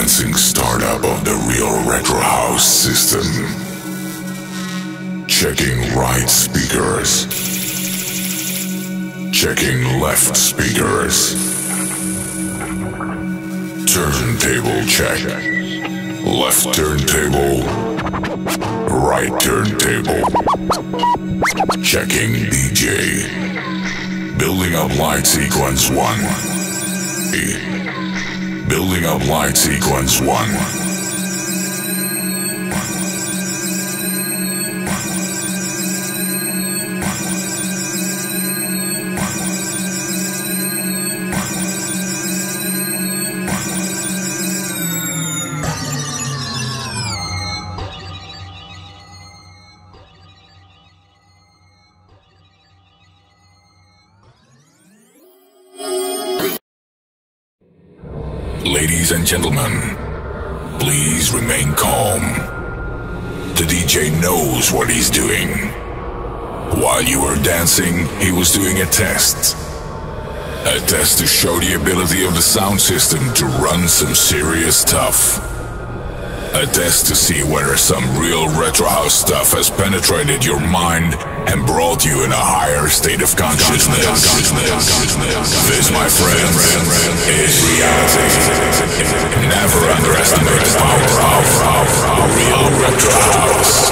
Commencing startup of the real retro house system. Checking right speakers. Checking left speakers. Turntable check. Left turntable. Right turntable. Checking DJ. Building up light sequence 1. Building up light sequence 1. Ladies and gentlemen, please remain calm. The DJ knows what he's doing. While you were dancing, he was doing a test. A test to show the ability of the sound system to run some serious stuff. A test to see whether some real retro house stuff has penetrated your mind and brought you in a higher state of consciousness. This, my friends, is reality. Never underestimate the power of real retro house.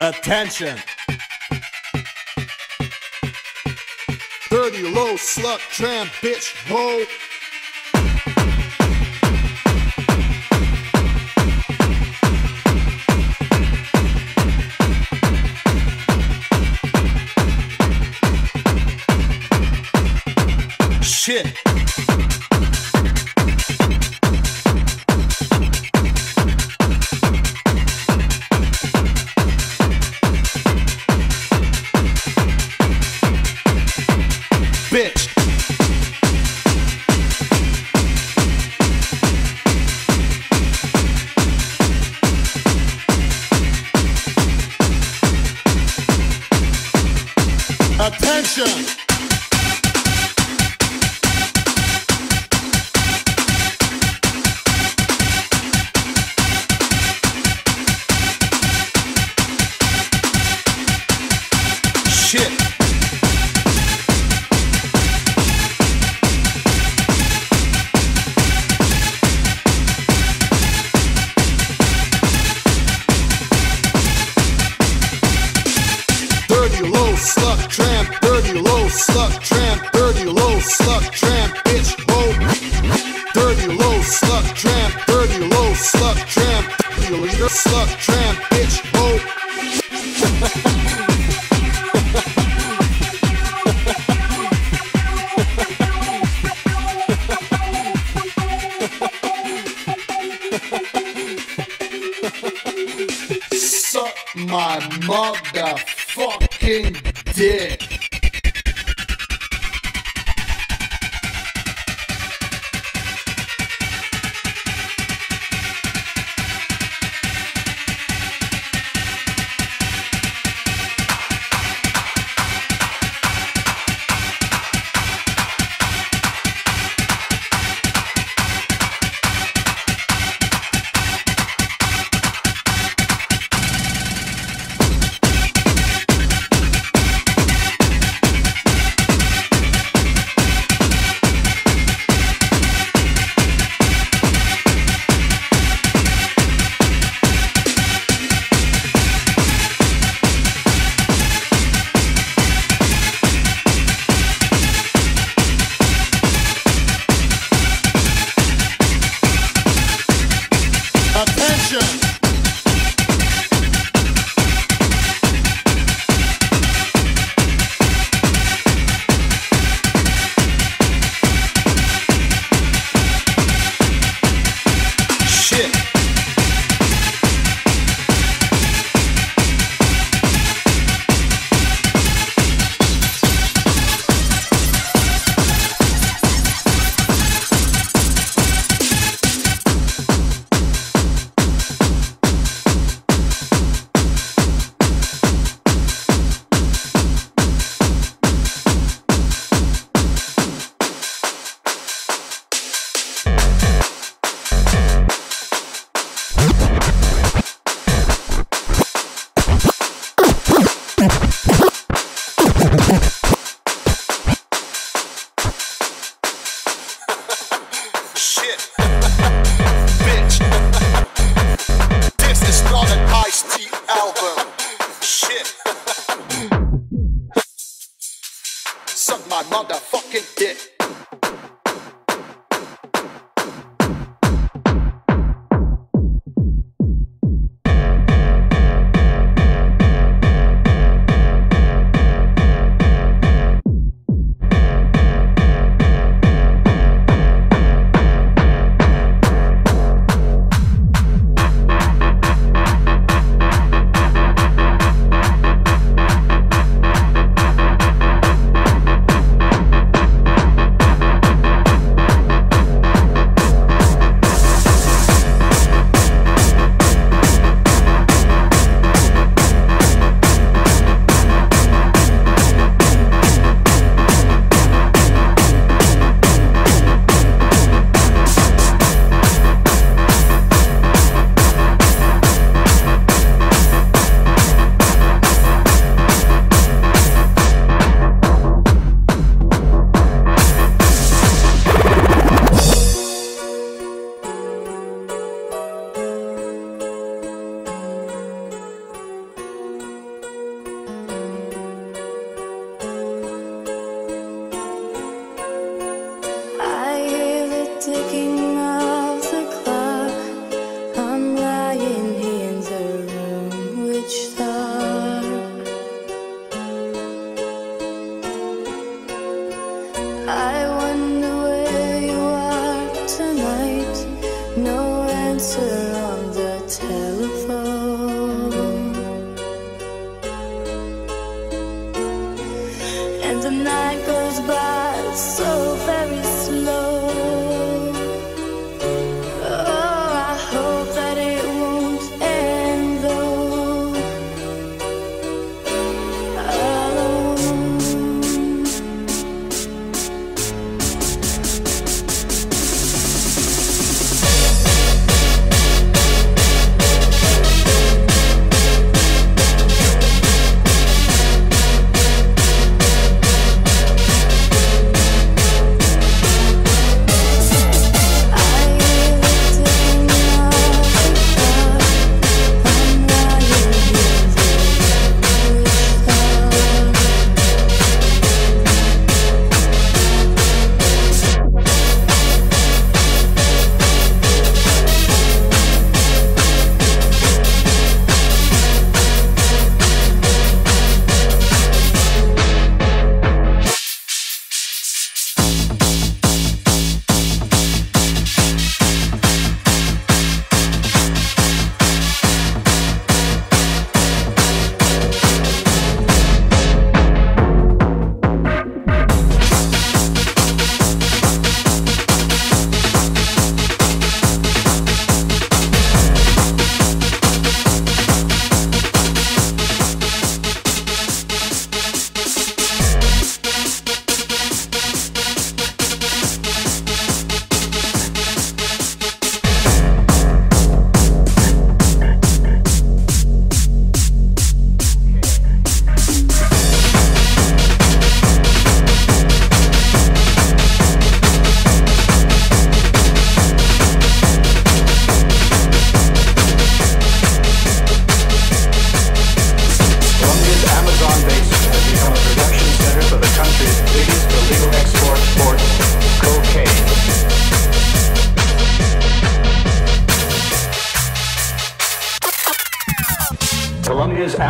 Attention! Dirty, low, slut, tramp, bitch, hoe. Shit. My motherfucking dick.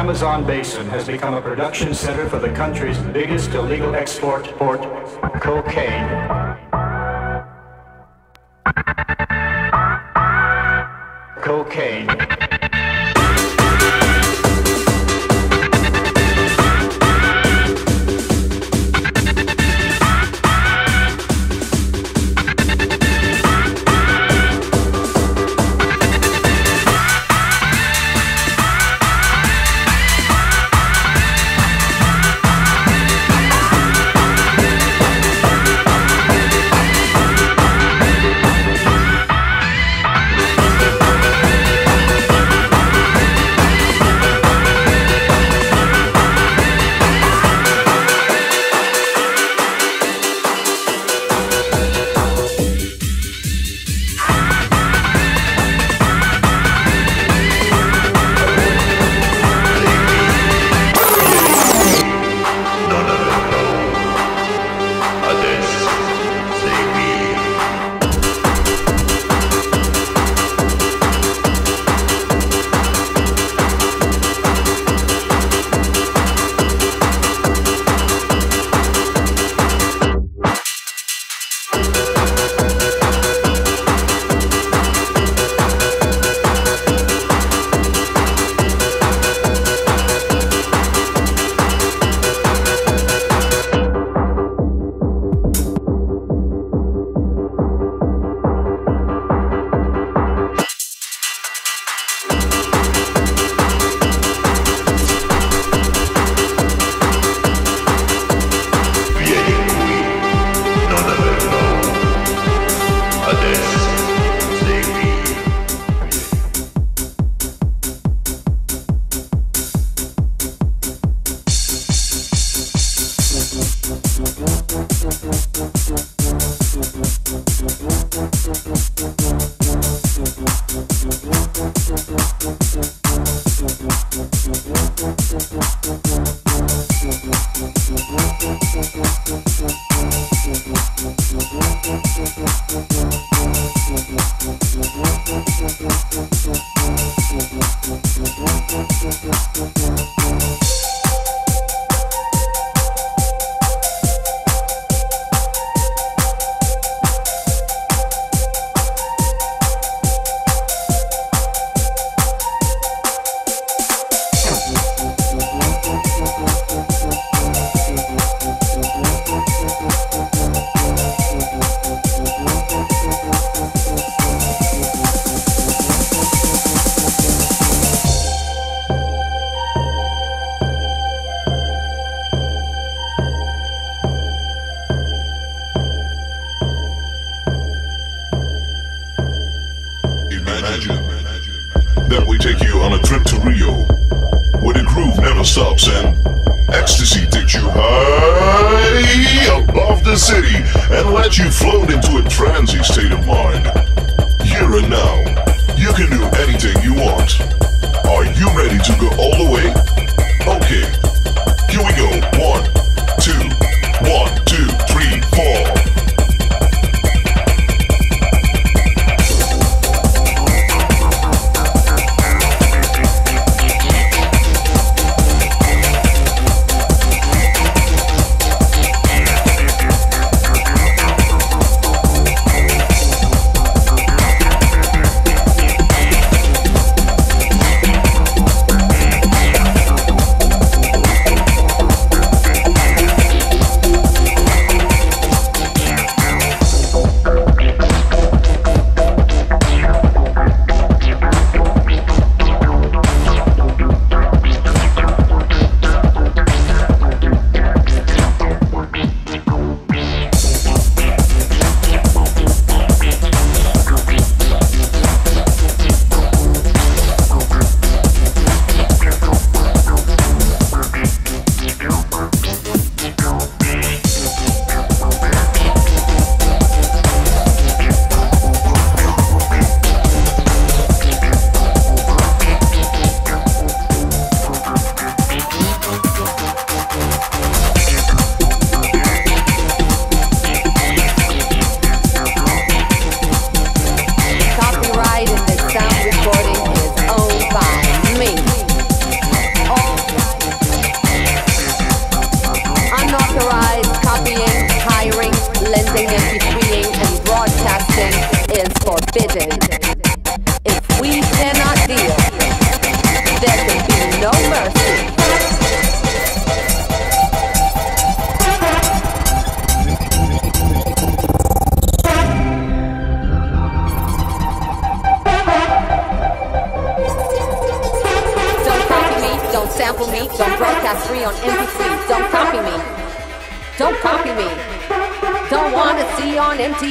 Amazon basin has become a production center for the country's biggest illegal export port, cocaine. Cocaine. A trip to Rio, where the groove never stops and ecstasy takes you high above the city and lets you float into a transy state of mind. Here and now, you can do anything you want. Are you ready to go all the way? Okay, here we go. One,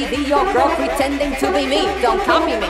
MTV your girl pretending to be me. Don't copy me.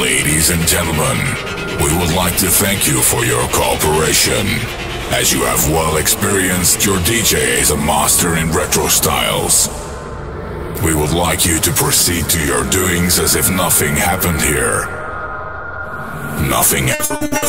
Ladies and gentlemen, we would like to thank you for your cooperation. As you have well experienced, your DJ is a master in retro styles. We would like you to proceed to your doings as if nothing happened here. Nothing ever.